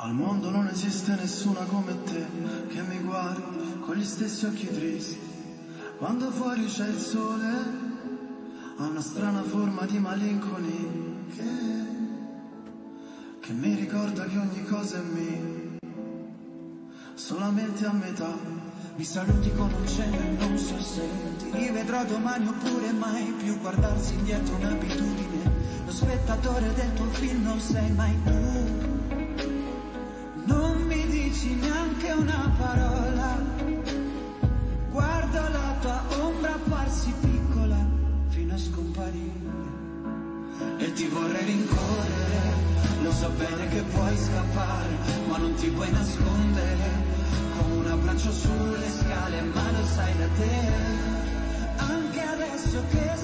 Al mondo non esiste nessuna come te che mi guardi con gli stessi occhi tristi. Quando fuori c'è il sole, ha una strana forma di malinconia che, che mi ricorda che ogni cosa è mia, solamente a metà. Mi saluti con un cenno e non so se ti rivedrò domani oppure mai più guardarsi indietro un'abitudine. Lo spettatore del tuo film non sei mai tu ti vorrei rincorrere, lo so bene che vuoi scappare, ma non ti puoi nascondere. Come un abbraccio sulle scale, ma lo sai da te. Anche adesso che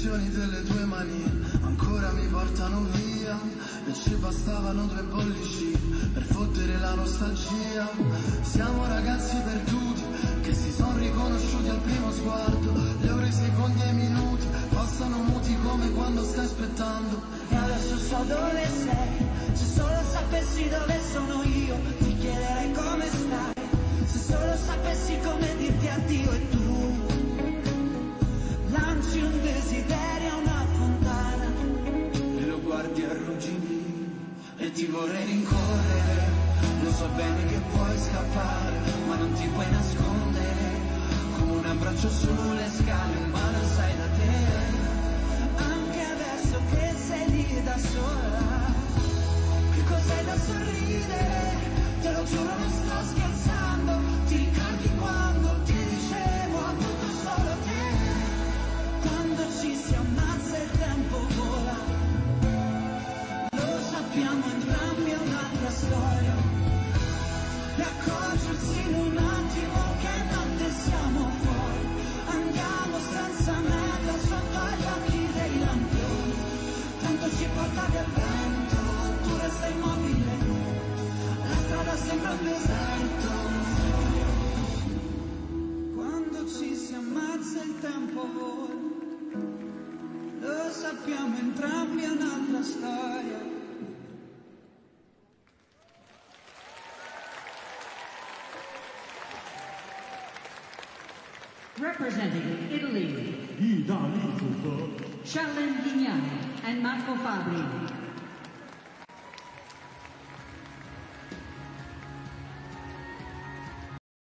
imperfezioni delle tue mani ancora mi portano via e ci bastavano due bollicine per fottere la nostalgia. Siamo ragazzi perduti che si sono riconosciuti al primo sguardo. Le ore, i secondi e i minuti passano muti come quando stai aspettando. E adesso so dove sei se solo sapessi dove sono io, ti chiederei come stai. Se solo sapessi come dirti addio bene che vuoi scappare, ma non ti puoi nascondere. Come un abbraccio sulle scale, siamo fuori, andiamo senza meta sotto agli occhi dei lampioni, tanto ci porta il vento resta immobile, la strada sembra un deserto. Quando ci si ammazza il tempo lo sappiamo entrambi è un'altra storia. Representing Italy, Charlene Vignani and Marco Fabri.